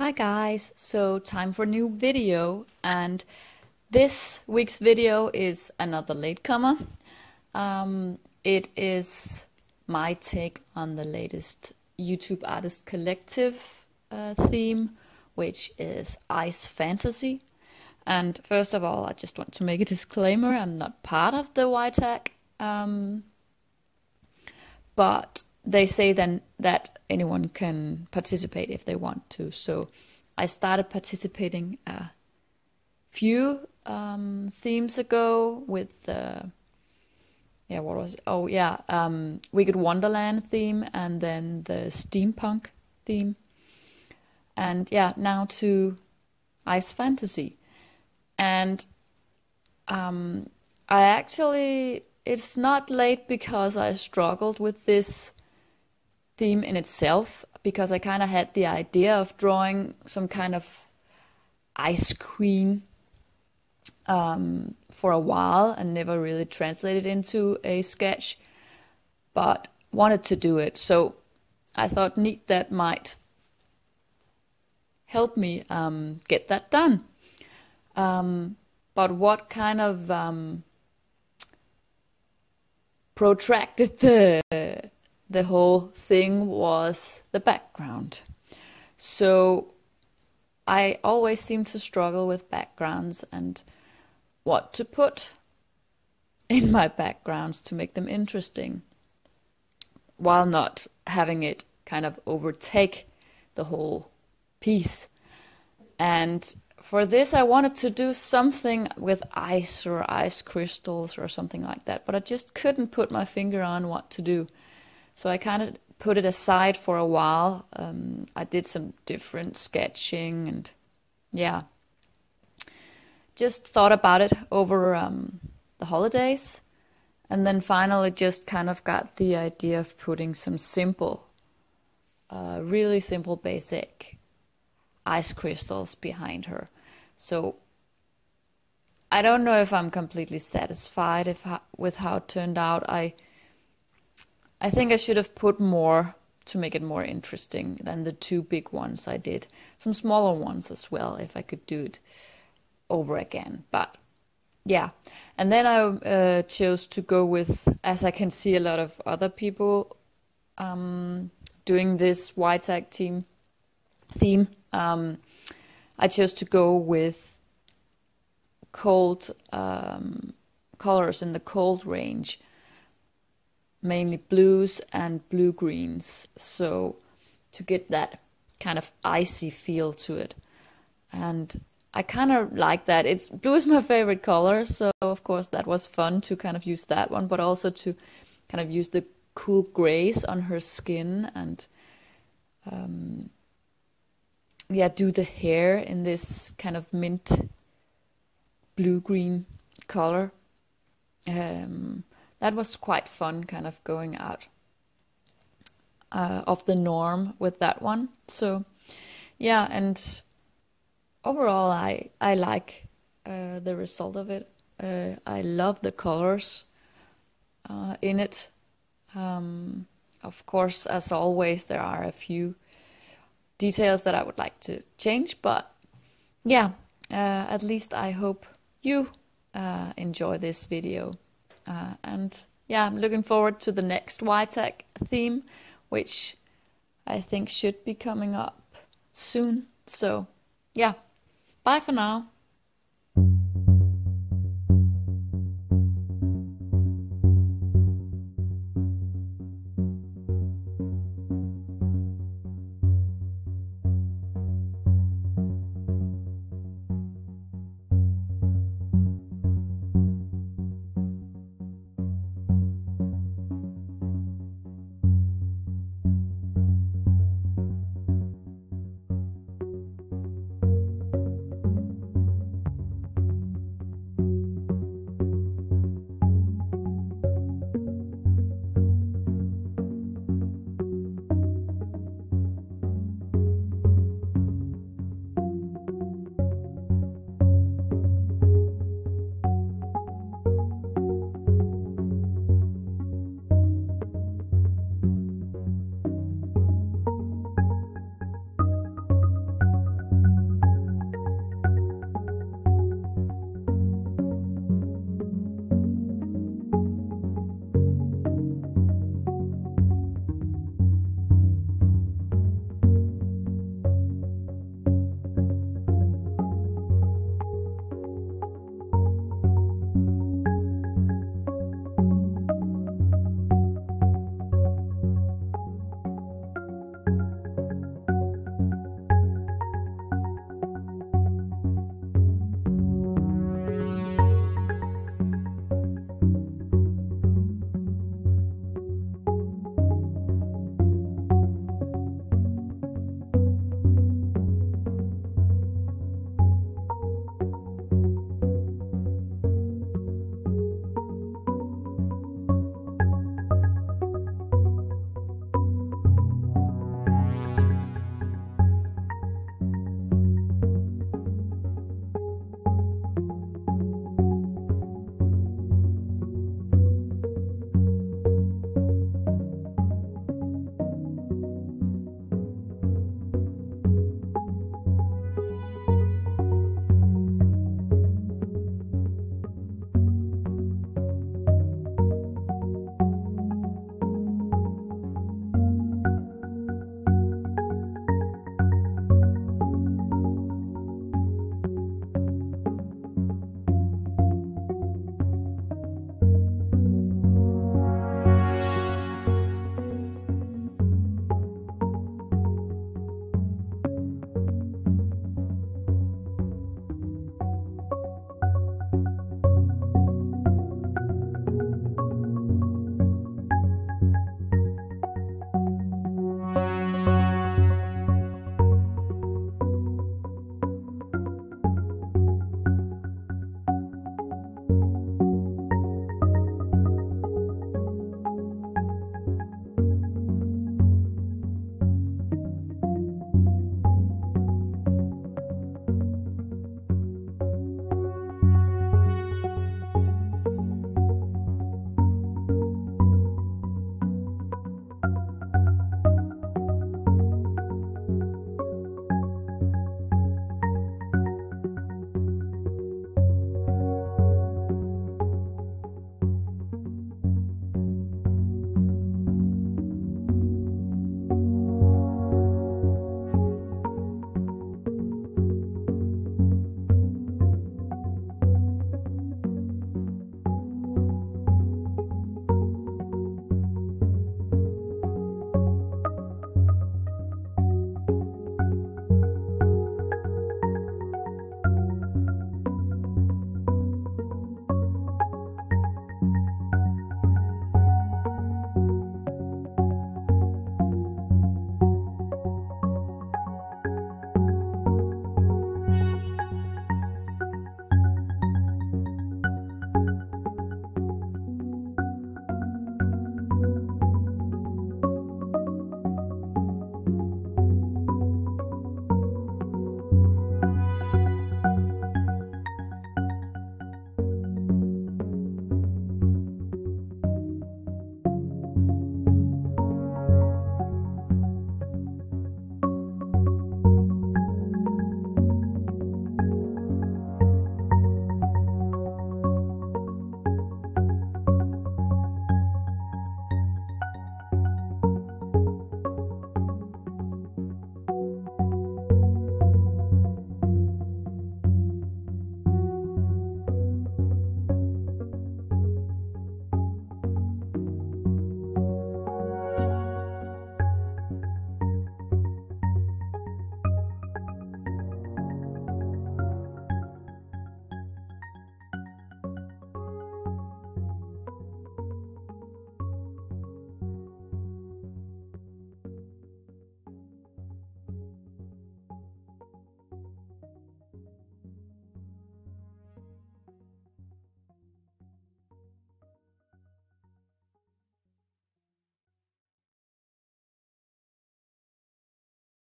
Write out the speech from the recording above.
Hi guys, so time for a new video and this week's video is another latecomer. Um, it is my take on the latest YouTube Artist Collective uh, theme, which is Ice Fantasy. And first of all, I just want to make a disclaimer, I'm not part of the YTAC, um, but they say then that anyone can participate if they want to. So I started participating a few um, themes ago with the yeah what was it? oh yeah um, Wicked Wonderland theme and then the steampunk theme and yeah now to Ice Fantasy and um, I actually it's not late because I struggled with this theme in itself because I kind of had the idea of drawing some kind of ice queen um, for a while and never really translated into a sketch, but wanted to do it. So I thought neat that might help me um, get that done. Um, but what kind of um, protracted the the whole thing was the background. So I always seem to struggle with backgrounds and what to put in my backgrounds to make them interesting while not having it kind of overtake the whole piece. And for this, I wanted to do something with ice or ice crystals or something like that, but I just couldn't put my finger on what to do. So I kind of put it aside for a while. Um, I did some different sketching and yeah, just thought about it over um, the holidays. And then finally, just kind of got the idea of putting some simple, uh, really simple, basic ice crystals behind her. So I don't know if I'm completely satisfied if with how it turned out. I I think I should have put more to make it more interesting than the two big ones I did. Some smaller ones as well, if I could do it over again. But yeah, and then I uh, chose to go with, as I can see a lot of other people um, doing this YTAC team theme. Um, I chose to go with cold um, colors in the cold range mainly blues and blue greens. So to get that kind of icy feel to it. And I kind of like that. It's blue is my favorite color, so of course that was fun to kind of use that one, but also to kind of use the cool grays on her skin and um, yeah, do the hair in this kind of mint blue green color. Um, that was quite fun, kind of going out uh, of the norm with that one. So, yeah, and overall, I I like uh, the result of it. Uh, I love the colors uh, in it. Um, of course, as always, there are a few details that I would like to change, but yeah, uh, at least I hope you uh, enjoy this video. Uh, and yeah, I'm looking forward to the next YTAC theme, which I think should be coming up soon. So yeah, bye for now.